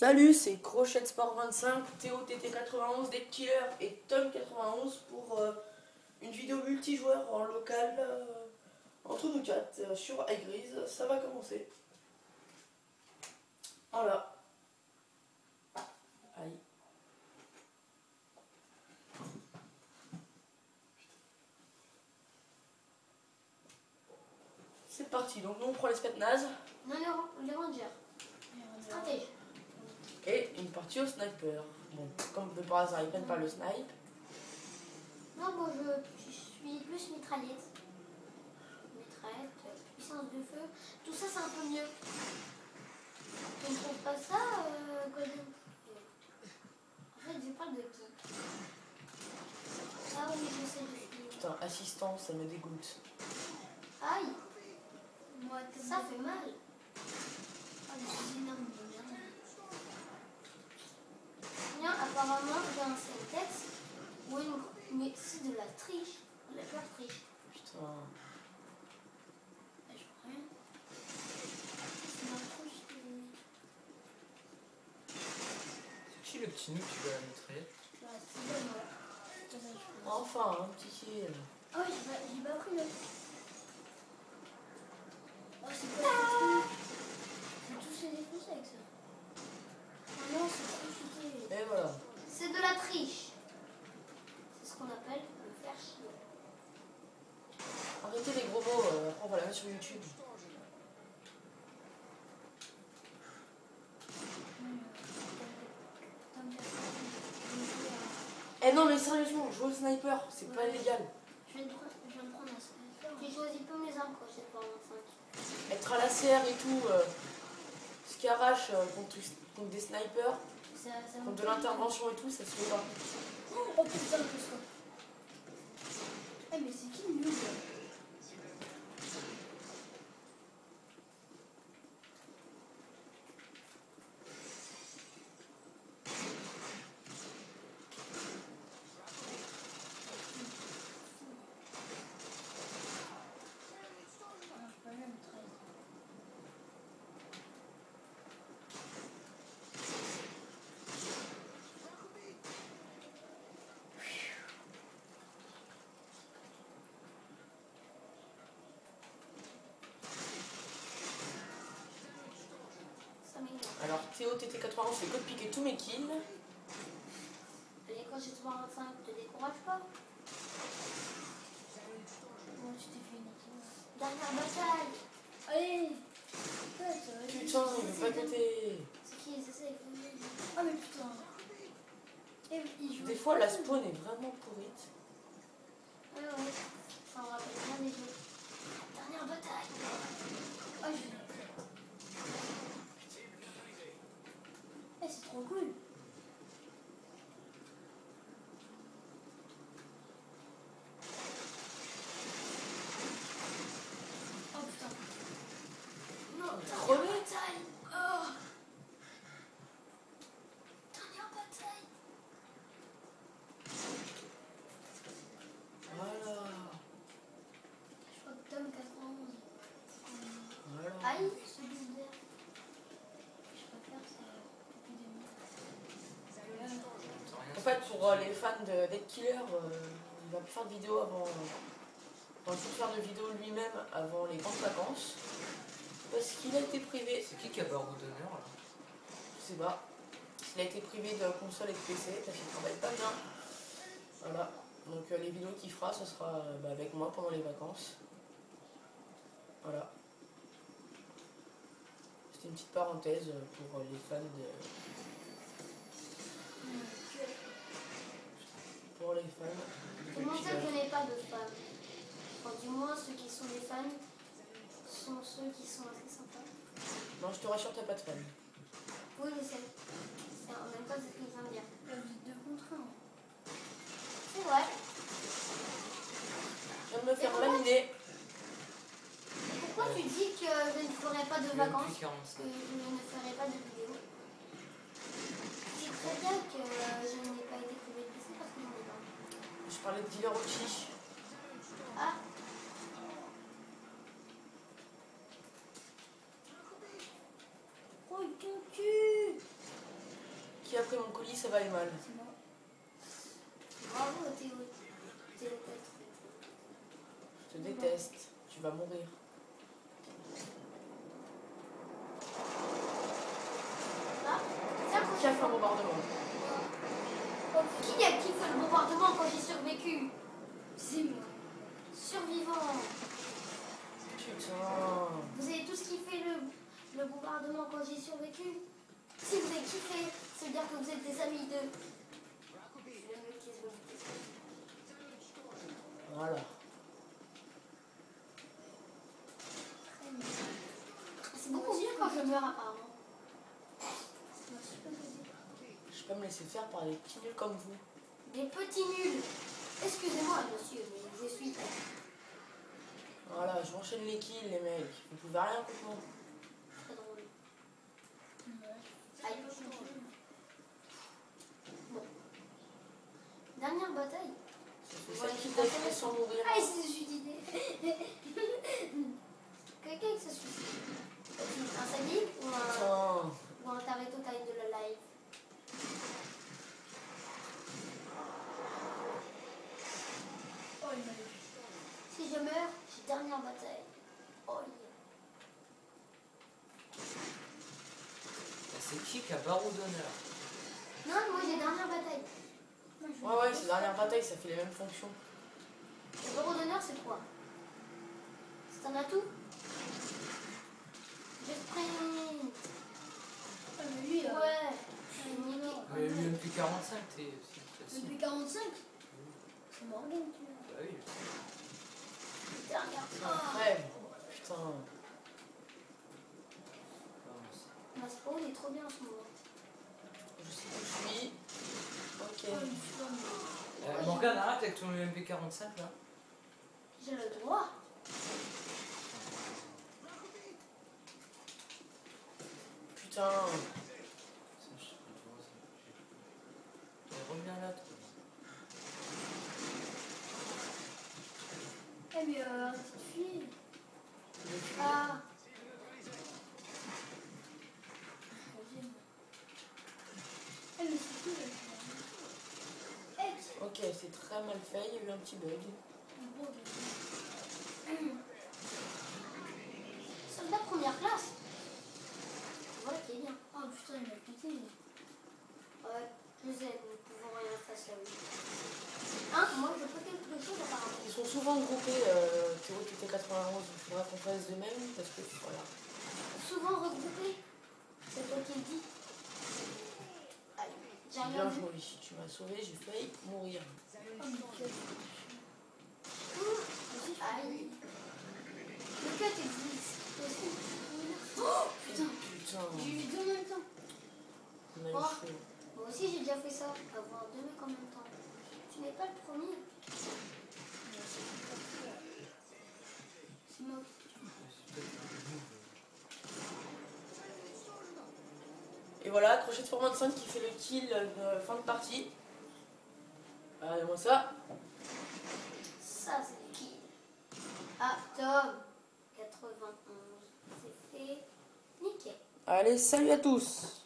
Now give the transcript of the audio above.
Salut, c'est Crochet Sport 25, Théo TT91, Dead Killer et Tom91 pour euh, une vidéo multijoueur en local euh, entre nous quatre euh, sur iGrease. Ça va commencer. Voilà. Aïe. C'est parti, donc nous on prend les naze Non, les, les rangers. Stratège. Une partie au sniper. Bon, comme de par hasard ils prennent pas le snipe. Non, moi je, je suis plus mitraillette. Mitraillette, puissance de feu. Tout ça, c'est un peu mieux. Tu ne trouves pas ça, euh, Golden En fait, je parle de qui Ah oui, je sais de. Putain, assistant, ça me dégoûte. Aïe Moi, ça fait mal. Ah, énorme de merde. Bien, apparemment, j'ai un seul texte ou une... Mais c'est de la triche. De la pure triche. Putain. Ah, Je vois rien. C'est ma triche. de- C'est qui le petit nu qui va la c'est bon, je pense. Enfin, un petit kill. Ah oui, j'ai pas, pris le. Oh, c'est pas ah J'ai touché les pouces avec ça. Ah non, c'est compliqué. Et voilà. C'est de la triche. C'est ce qu'on appelle le faire chier. Arrêtez les gros mots, euh, on va la mettre sur YouTube. Eh non mais sérieusement, jouer au sniper, c'est pas légal. Je vais me prendre un sniper. J'ai choisi peu mes armes quand j'étais pas en 25. Être à la CR et tout, euh, ce qui arrache euh, contre, contre des snipers, Ça, de l'intervention et tout, ça se fait pas. Oh putain, que ça. Eh, mais c'est qui le Alors Théo TT91 fait que de piquer tous mes kills. Allez, quand j'ai 25, te décourage pas. Tu t'es fait une Dernière bataille Allez Putain, il veut pas péter. C'est qui C'est ça, il faut Ah, mais putain Eh il joue. Des fois la spawn est vraiment pourrite. Ouais, ouais. Ça me rappelle bien des jeux. Dernière bataille je... Eh, c'est trop cool Oh putain Non, dernière Crevé. bataille Oh Dernière bataille Voilà. Je crois que Tom 91. Voilà. Aïe, ce builder. Je préfère, c'est épidémie. En fait, pour euh, les fans de Dead Killer, euh, il va plus faire de vidéo avant. Il faut faire de vidéo lui-même avant les grandes vacances. Parce qu'il a été privé. C'est qui qui a barreau d'honneur là? Je sais pas. Il a été privé de console et de PC parce qu'il travaille pas bien. Voilà. Donc euh, les vidéos qu'il fera, ce sera euh, bah, avec moi pendant les vacances. Voilà. C'était une petite parenthèse pour euh, les fans de. Pour les fans. de Comment ça je n'ai pas de fans Enfin, du moins, ceux qui sont des fans sont ceux qui sont assez sympas. Non, je te rassure, t'as pas de fans. Oui, je sais. C'est en même temps ce que vient de dire. deux contre un. C'est vrai. Je viens de me faire laminer. Pourquoi tu dis que je ne ferai pas de vacances que 45. je ne ferai pas de vidéo Tu sais très bien que euh, je n'ai pas été privé de PC parce que j'en ai pas. Je parlais de dealer Ochi. Ah Oh, qui a pris mon colis, ça va aller mal. Bravo Théo. Je te déteste. Tu vas mourir. Ça Qui a fait un bombardement? Qui a kiffé le bombardement quand j'ai survécu? C'est moi. Survivant. Putain. Vous avez tous kiffé le, le bombardement quand j'ai survécu? Si vous avez kiffé, ça veut dire que vous êtes des amis de... Le mec qui se veut- Voilà. C'est beaucoup mieux quand je meurs apparemment. Me laisser faire par les petits nuls comme vous. Des petits nuls. Excusez-moi monsieur, mais je suis... Voilà, je m'enchaîne les kills, les mecs. Vous pouvez rien contre moi. Très drôle. Aïe. Bon. Dernière bataille. Ça fait 5 kills d'affilée sans mourir. Ah, c'est suicidé. Quelqu'un qui se suicide. Un sadique ou un, Putain. ou un taré total de la live Si je meurs, j'ai dernière bataille. Oh yeah. C'est qui qui a barreau d'honneur Non, moi j'ai dernière bataille. Ouais, ouais, ces dernières batailles, ça fait les mêmes fonctions. Le bureau d'honneur, c'est quoi C'est un atout Je sprint. lui, euh, Ouais. Je suis niqué. Mais lui, depuis 45, t'es c'est depuis 45, c'est Morgan qui l'a. Bah oui. Dernière. Crève. Putain. Ma spawn est trop bien en ce moment. Je sais où je suis. Ok. Euh, Morgane, arrête avec ton UMP45 là. J'ai le droit. Putain. Reviens là, toi. Eh mais euh, petite fille. Ah, Eh mais c'est qui là Eh, Ok, c'est très mal fait, il y a eu un petit bug. soldat première classe. Voilà qui est bien. Oh putain, il m'a pété. Ouais, je sais, nous pouvons rien face à lui. Hein, moi je peux quelque chose apparemment. Ils sont souvent groupés, euh, Théo TT91, il faudra qu'on fasse de même parce que voilà. Souvent regroupés. C'est toi qui le dis. Aïe, j'ai rien Bien tu m'as sauvé, j'ai failli mourir. Le cut existe. Oh putain, J'ai eu deux en même temps. moi aussi j'ai déjà fait ça. Avoir deux mecs en même temps. Tu n'es pas le premier. C'est moi. Et voilà, crochet de pour 25 qui fait le kill de fin de partie. Regardez-moi ça. Ça c'est qui Ah, Tom. 91. C'est fait. Nickel. Allez, salut à tous